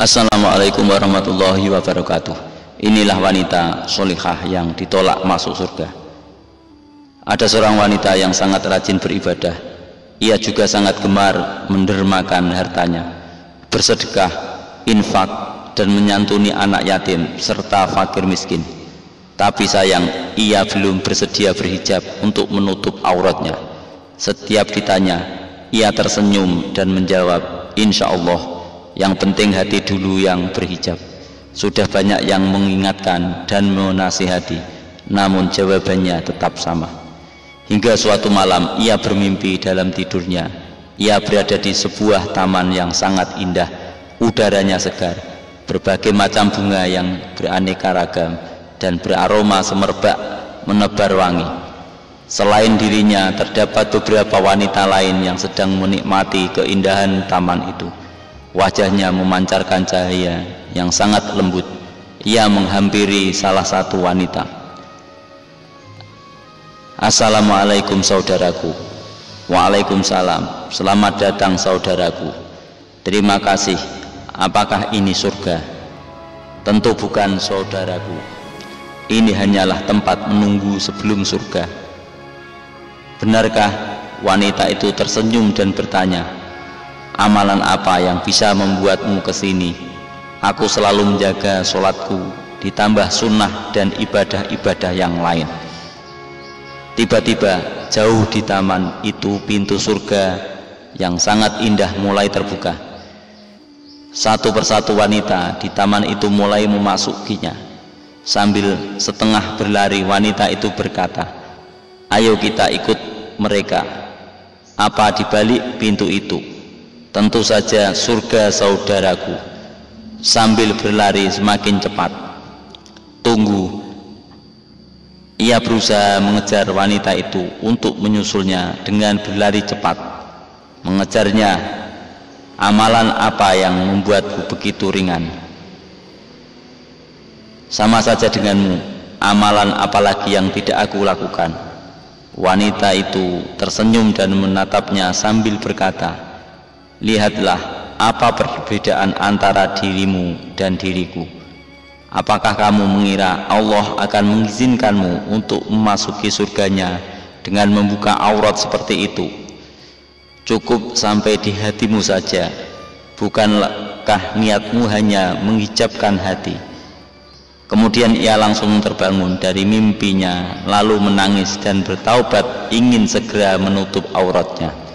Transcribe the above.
Assalamualaikum warahmatullahi wabarakatuh. Inilah wanita solihah yang ditolak masuk surga. Ada seorang wanita yang sangat rajin beribadah. Ia juga sangat gemar mendermakan hartanya, bersedekah, infak, dan menyantuni anak yatim serta fakir miskin. Tapi sayang, ia belum bersedia berhijab untuk menutup auratnya. Setiap ditanya, ia tersenyum dan menjawab, Insya Allah, yang penting hati dulu yang berhijab. Sudah banyak yang mengingatkan dan menasihati, namun jawabannya tetap sama. Hingga suatu malam ia bermimpi dalam tidurnya. Ia berada di sebuah taman yang sangat indah, udaranya segar, berbagai macam bunga yang beraneka ragam dan beraroma semerbak menebar wangi. Selain dirinya, terdapat beberapa wanita lain yang sedang menikmati keindahan taman itu. Wajahnya memancarkan cahaya yang sangat lembut. Ia menghampiri salah satu wanita. Assalamualaikum saudaraku. Waalaikumsalam. Selamat datang saudaraku. Terima kasih. Apakah ini surga? Tentu bukan saudaraku ini hanyalah tempat menunggu sebelum surga. Benarkah wanita itu tersenyum dan bertanya, amalan apa yang bisa membuatmu ke sini? Aku selalu menjaga sholatku, ditambah sunnah dan ibadah-ibadah yang lain. Tiba-tiba jauh di taman itu pintu surga yang sangat indah mulai terbuka. Satu persatu wanita di taman itu mulai memasukinya Sambil setengah berlari wanita itu berkata, Ayo kita ikut mereka. Apa di balik pintu itu? Tentu saja surga saudaraku. Sambil berlari semakin cepat. Tunggu. Ia berusaha mengejar wanita itu untuk menyusulnya dengan berlari cepat. Mengejarnya, amalan apa yang membuatku begitu ringan? sama saja denganmu amalan apalagi yang tidak aku lakukan wanita itu tersenyum dan menatapnya sambil berkata lihatlah apa perbedaan antara dirimu dan diriku. Apakah kamu mengira Allah akan mengizinkanmu untuk memasuki surganya dengan membuka aurat seperti itu? Cukup sampai di hatimu saja. Bukankah niatmu hanya menghijabkan hati? Kemudian ia langsung terbangun dari mimpinya, lalu menangis dan bertaubat ingin segera menutup auratnya.